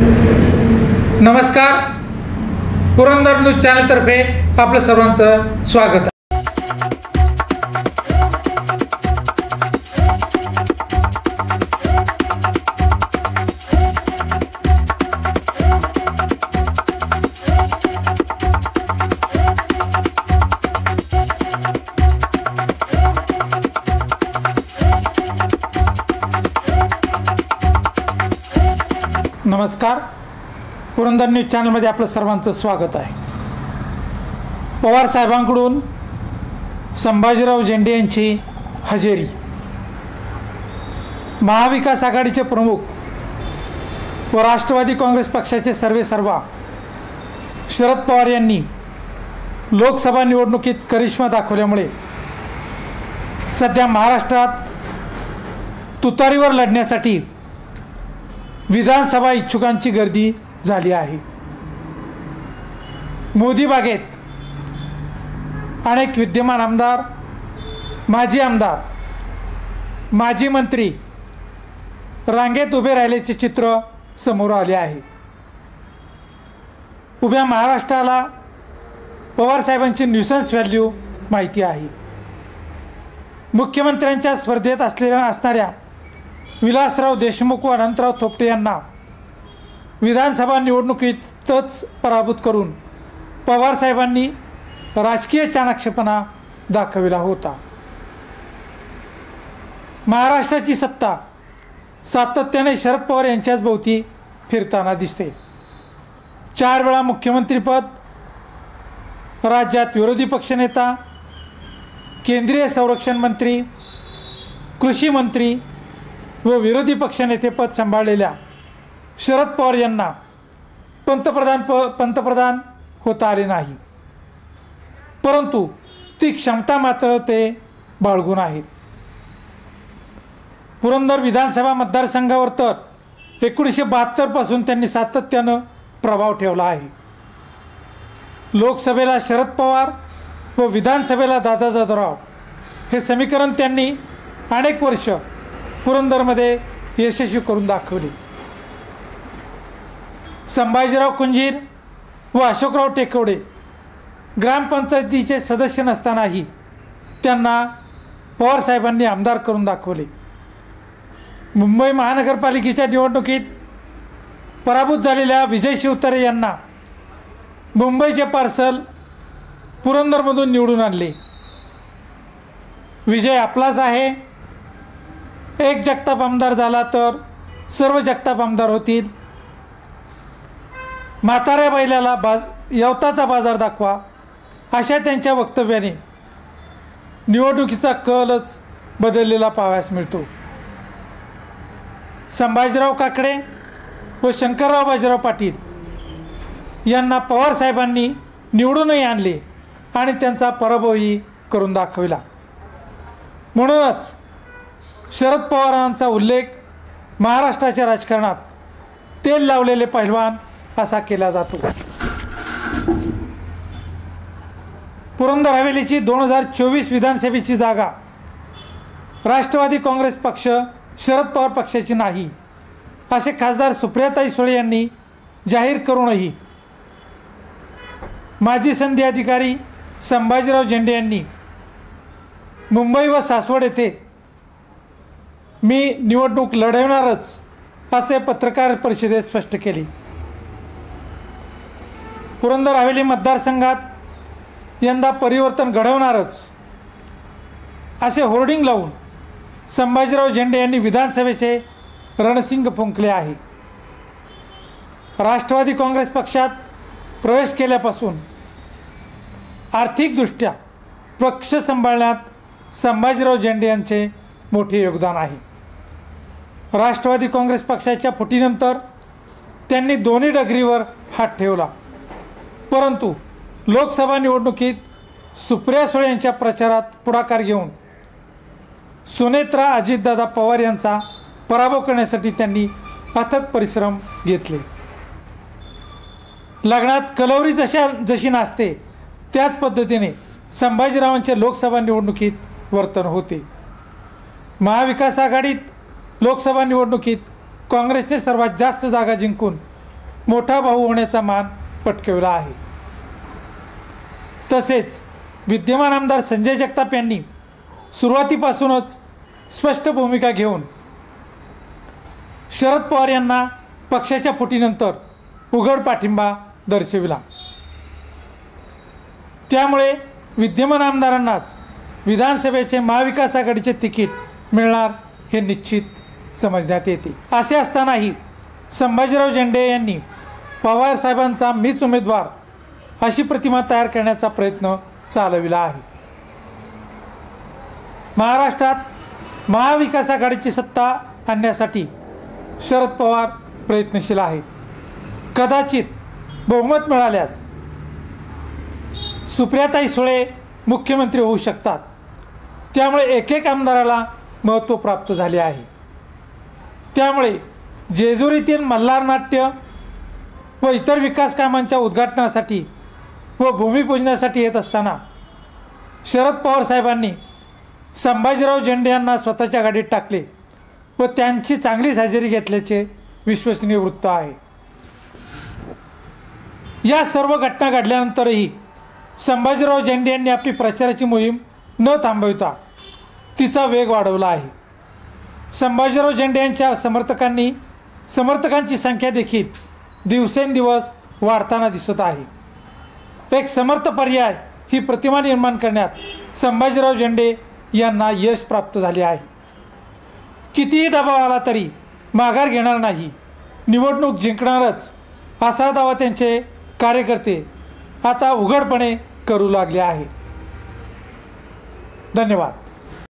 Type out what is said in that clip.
नमस्कार. पुरंदर न्यूज चॅनलतर्फे आपलं सर्वांचं स्वागत आहे. नमस्कार. पुरंदर न्यूज चॅनलमध्ये आपलं सर्वांचं स्वागत आहे. पवार साहेबांकडून संभाजीराव झेंडे यांची हजेरी. महाविकास आघाडीचे प्रमुख व राष्ट्रवादी काँग्रेस पक्षाचे सर्वे सर्वा शरद पवार यांनी लोकसभा निवडणुकीत करिश्मा दाखवल्यामुळे सध्या महाराष्ट्रात तुतारीवर लढण्यासाठी विधानसभा इच्छुकांची गर्दी झाली आहे. मोदी बागेत अनेक विद्यमान आमदार माजी आमदार माजी मंत्री रांगेत उभे राहिल्याचे चित्र समोर आले आहे. उभ्या महाराष्ट्राला पवारसाहेबांची न्यूसन्स व्हॅल्यू माहिती आहे. मुख्यमंत्र्यांच्या स्पर्धेत असलेल्या असणाऱ्या विलासराव देशमुख व अनंतराव थोपटे यांना विधानसभा निवडणुकीतच पराभूत करून पवारसाहेबांनी राजकीय चाणक्षपणा दाखविला होता. महाराष्ट्राची सत्ता सातत्याने शरद पवार यांच्याच भोवती फिरताना दिसते. चार वेळा मुख्यमंत्रीपद राज्यात विरोधी पक्षनेता केंद्रीय संरक्षण मंत्री कृषी मंत्री व विरोधी पक्षनेतेपद सांभाळलेल्या शरद पवार यांना पंतप्रधान प पंतप्रधान होता आले नाही. परंतु ती क्षमता मात्र ते बाळगून आहेत. पुरंदर विधानसभा मतदारसंघावर तर एकोणीसशे बहात्तरपासून त्यांनी सातत्यानं प्रभाव ठेवला आहे. लोकसभेला शरद पवार व विधानसभेला दादा जाधवराव हे समीकरण त्यांनी अनेक वर्ष पुरंदरमध्ये यशस्वी करून दाखवले. संभाजीराव कुंजीर व अशोकराव टेकवडे ग्रामपंचायतीचे सदस्य नसतानाही त्यांना पवारसाहेबांनी आमदार करून दाखवले. मुंबई महानगरपालिकेच्या निवडणुकीत पराभूत झालेल्या विजय शिवतारे यांना मुंबईचे पार्सल पुरंदरमधून निवडून आणले. विजय आपलाच आहे. एक जगताप आमदार झाला तर सर्व जगताप आमदार होतील. म्हाताऱ्या बैलाला बाज यवताचा बाजार दाखवा अशा त्यांच्या वक्तव्याने निवडणुकीचा कलच बदललेला पाहावयास मिळतो. संभाजीराव काकडे व शंकरराव बाजीराव पाटील यांना पवारसाहेबांनी निवडूनही आणले आणि त्यांचा पराभवही करून दाखविला. म्हणूनच शरद पवारांचा उल्लेख महाराष्ट्राच्या राजकारणात तेल लावलेले पहिलवान असा केला जातो. पुरंदर हवेलीची दोन हजार चोवीस विधानसभेची जागा राष्ट्रवादी काँग्रेस पक्ष शरद पवार पक्षाची नाही असे खासदार सुप्रियाताई सुळे यांनी जाहीर करूनही माजी संधी अधिकारी संभाजीराव झेंडे यांनी मुंबई व सासवड येथे मी निवडणूक लढवणारच असे पत्रकार परिषदेत स्पष्ट केले. पुरंदर हवेली मतदारसंघात यंदा परिवर्तन घडवणारच असे होर्डिंग लावून संभाजीराव झेंडे यांनी विधानसभेचे रणसिंग फुंकले आहे. राष्ट्रवादी काँग्रेस पक्षात प्रवेश केल्यापासून आर्थिकदृष्ट्या पक्ष सांभाळण्यात संभाजीराव झेंडे यांचे मोठे योगदान आहे. राष्ट्रवादी काँग्रेस पक्षाच्या फुटीनंतर त्यांनी दोन्ही डगरीवर हात ठेवला. परंतु लोकसभा निवडणुकीत सुप्रिया सुळे यांच्या प्रचारात पुढाकार घेऊन सुनेत्रा अजितदादा पवार यांचा पराभव करण्यासाठी त्यांनी अथक परिश्रम घेतले. लग्नात कलवरी जशा जशी नाचते त्याच पद्धतीने संभाजीरावांच्या लोकसभा निवडणुकीत वर्तन होते. महाविकास आघाडीत लोकसभा निवडणुकीत काँग्रेसने सर्वात जास्त जागा जिंकून मोठा भाऊ होण्याचा मान पटकविला आहे. तसेच विद्यमान आमदार संजय जगताप यांनी सुरुवातीपासूनच स्पष्ट भूमिका घेऊन शरद पवार यांना पक्षाच्या फुटीनंतर उघड पाठिंबा दर्शविला. त्यामुळे विद्यमान आमदारांनाच विधानसभेचे महाविकास आघाडीचे तिकीट मिळणार हे निश्चित समजण्यात येते. असे असतानाही संभाजीराव झेंडे यांनी पवार साहेबांचा मीच उमेदवार अशी प्रतिमा तयार करण्याचा प्रयत्न चालविला आहे. महाराष्ट्रात महाविकास आघाडीची सत्ता आणण्यासाठी शरद पवार प्रयत्नशील आहेत. कदाचित बहुमत मिळाल्यास सुप्रियाताई सुळे मुख्यमंत्री होऊ शकतात. त्यामुळे एक एक आमदाराला महत्त्व प्राप्त झाले आहे. त्यामुळे जेजुरीतील मल्हार नाट्य व इतर विकास कामांच्या उद्घाटनासाठी व भूमिपूजनासाठी येत असताना शरद पवार साहेबांनी संभाजीराव झेंडे यांना स्वतःच्या गाडीत टाकले व त्यांची चांगलीच हजेरी घेतल्याचे विश्वसनीय वृत्त आहे. या सर्व घटना घडल्यानंतरही संभाजीराव झेंडे यांनी आपली प्रचाराची मोहीम न थांबविता तिचा वेग वाढवला आहे. संभाजीराव झेंडे यांच्या समर्थकांनी समर्थकांची संख्या देखील दिवसेंदिवस वाढताना दिसत आहे. एक समर्थ पर्याय ही प्रतिमा निर्माण करण्यात संभाजीराव झेंडे यांना यश प्राप्त झाले आहे. कितीही दबाव आला तरी माघार घेणार नाही. निवडणूक जिंकणारच असा दावा त्यांचे कार्यकर्ते आता उघडपणे करू लागले आहे धन्यवाद.